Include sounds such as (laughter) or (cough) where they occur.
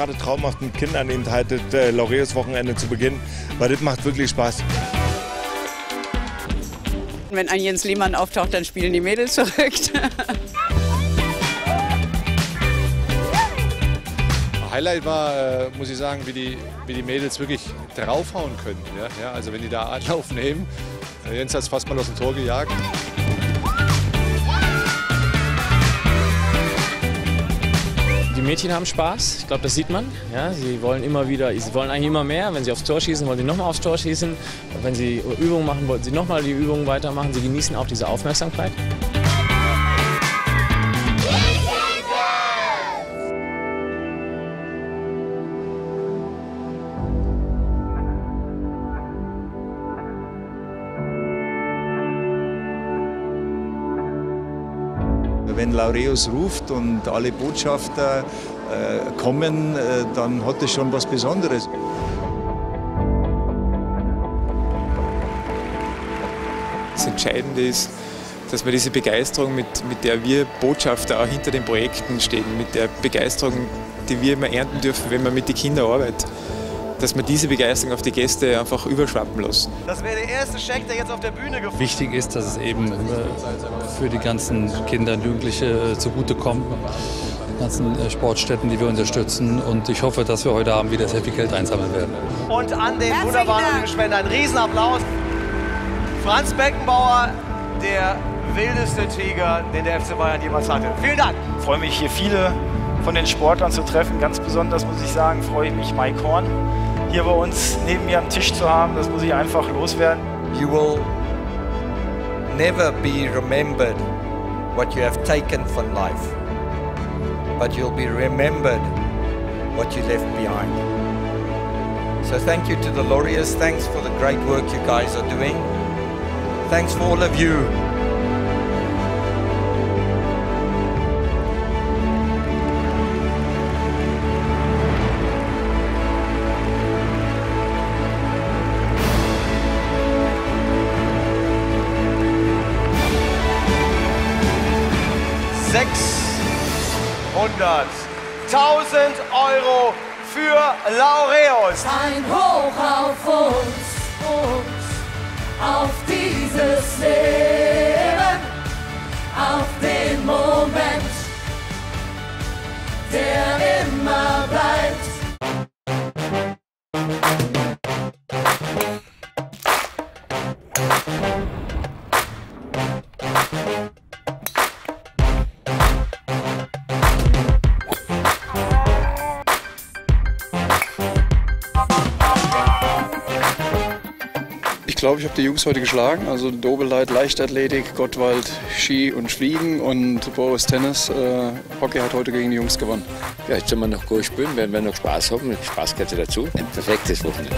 gerade traumhaft mit Kindern eben halt das äh, Laureus-Wochenende zu beginnen, weil das macht wirklich Spaß. Wenn ein Jens Lehmann auftaucht, dann spielen die Mädels verrückt. (laughs) Highlight war, äh, muss ich sagen, wie die, wie die Mädels wirklich draufhauen können. Ja? Ja, also wenn die da Anlauf nehmen, Jens hat es fast mal aus dem Tor gejagt. Mädchen haben Spaß, ich glaube, das sieht man. Ja, sie wollen immer wieder, sie wollen eigentlich immer mehr. Wenn sie aufs Tor schießen, wollen sie nochmal aufs Tor schießen. Wenn sie Übungen machen, wollen sie nochmal die Übungen weitermachen. Sie genießen auch diese Aufmerksamkeit. Wenn Laureus ruft und alle Botschafter äh, kommen, äh, dann hat das schon was Besonderes. Das Entscheidende ist, dass wir diese Begeisterung, mit, mit der wir Botschafter auch hinter den Projekten stehen, mit der Begeisterung, die wir immer ernten dürfen, wenn man mit den Kindern arbeitet, dass wir diese Begeisterung auf die Gäste einfach überschwappen lassen. Das wäre der erste Scheck, der jetzt auf der Bühne gefunden Wichtig ist, dass es eben für die ganzen Kinder und Jugendliche zugutekommt, die ganzen Sportstätten, die wir unterstützen. Und ich hoffe, dass wir heute Abend wieder sehr viel Geld einsammeln werden. Und an den wunderbaren Spender ein Riesenapplaus. Franz Beckenbauer, der wildeste Tiger, den der FC Bayern jemals hatte. Vielen Dank. Ich freue mich, hier viele von den Sportlern zu treffen. Ganz besonders muss ich sagen, freue ich mich, Mike Horn hier bei uns neben mir am Tisch zu haben. Das muss ich einfach loswerden. You will never be remembered what you have taken from life, but you'll be remembered what you left behind. So thank you to the Laureus. Thanks for the great work you guys are doing. Thanks for all of you. Tausend Euro für Laureus. Ein Hoch auf uns, uns, auf dieses Leben, auf den Moment, der immer bleibt. Glaube, ich habe die Jungs heute geschlagen. Also Dobeleit Leichtathletik, Gottwald Ski und Fliegen und Boris Tennis. Äh, Hockey hat heute gegen die Jungs gewonnen. Jetzt sind wir noch gut spielen, werden wir noch Spaß haben. Spaß gehört dazu. Ein perfektes Wochenende.